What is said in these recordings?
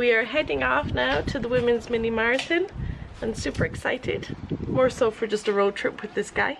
we are heading off now to the women's mini marathon. and super excited, more so for just a road trip with this guy.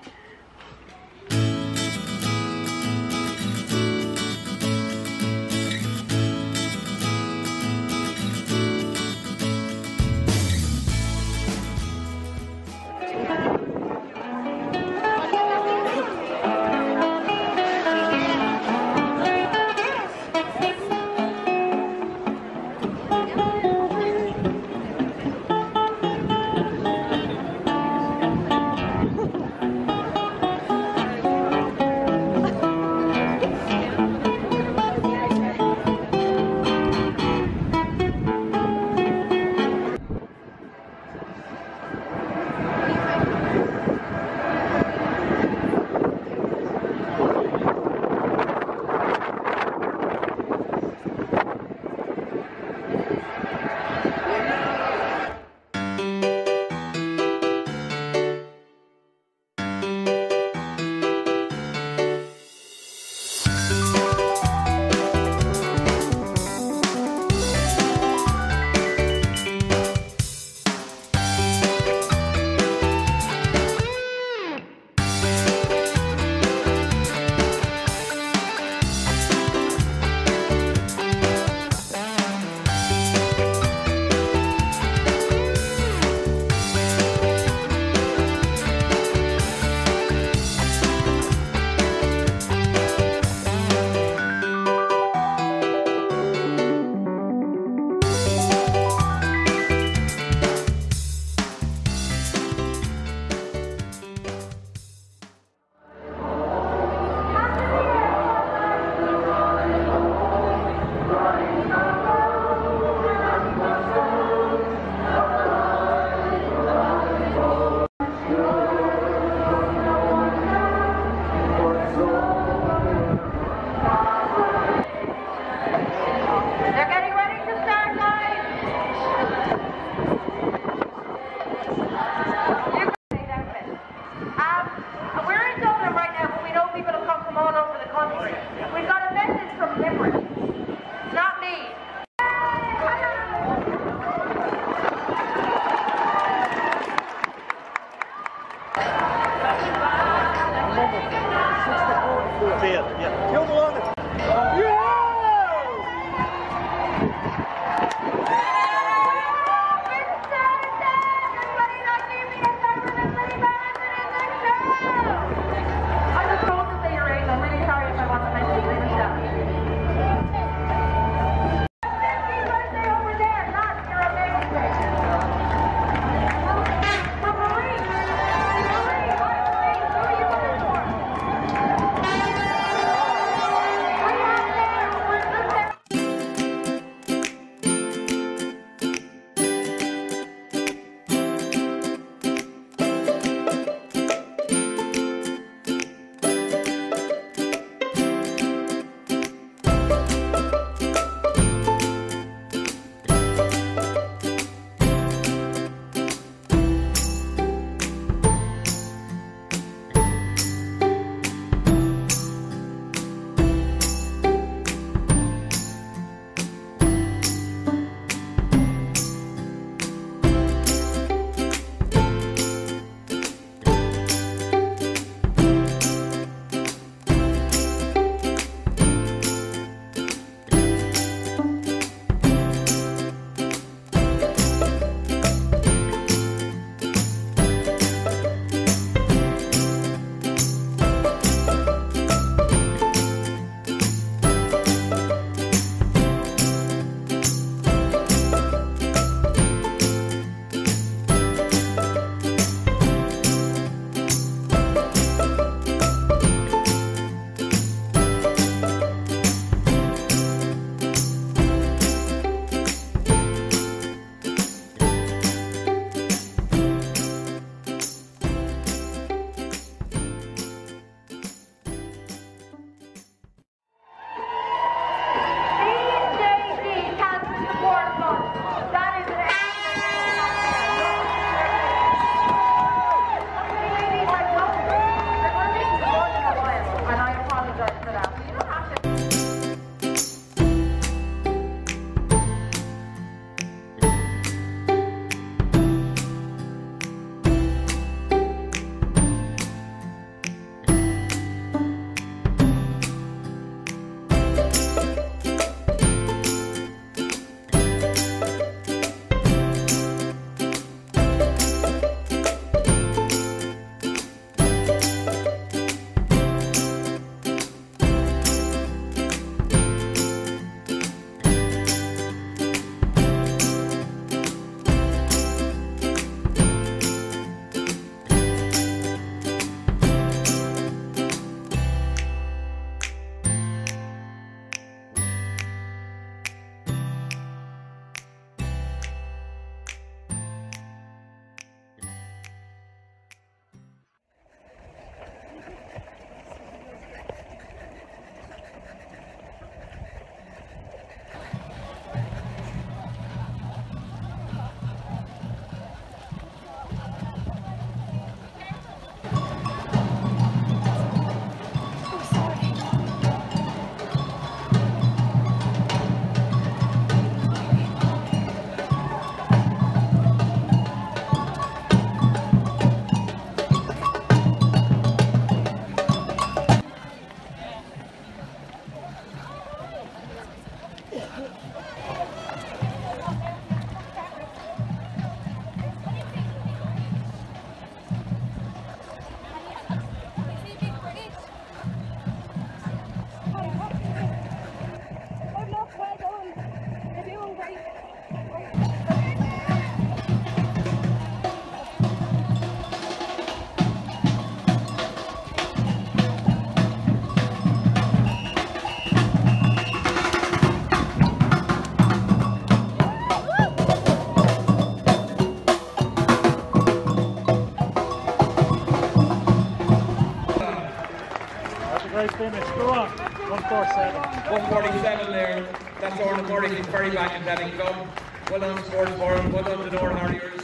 147. 147 there. That's Orna Murray. Very back in Devon Club. Well done, scored for him. Well done, the Northern Harriers.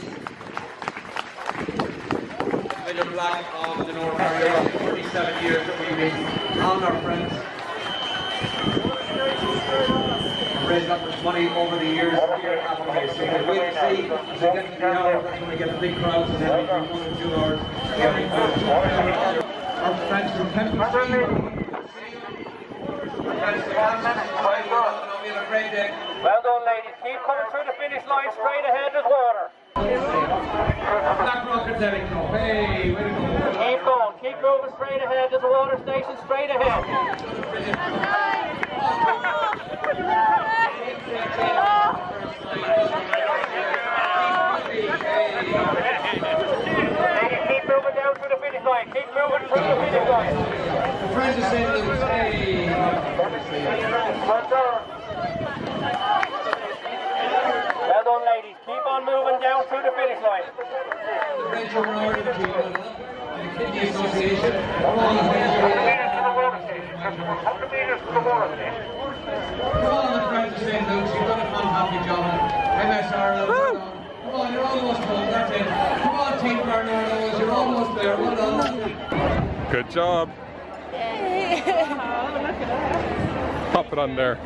Miller Black of the Northern Harriers. 37 years that we've been on our friends. Raised up much money over the years here at Applegate. So we'll wait to see as we get to we get the big crowds and then between one and two hours. we. Our friends from Temple Well done, ladies. Keep coming through the finish line straight ahead with water. To. Keep going. Keep moving straight ahead. There's a water station straight ahead. Keep moving down through the finish line. Keep moving through the finish line. Friends of St. Luke's. Hey. Well done. Well done, ladies. Keep on moving down through the finish line. The French over Ireland team, well done. And the Kidney Association. Come on, friends. to the water station. 100 metres to the water station. Come on, the friends of St. Luke's. You've done a fantastic job. MS Ireland. Come on, you're almost done. That's it. Come on, Team Barnardos. You're almost there. Well done. Good job. Pop it on there.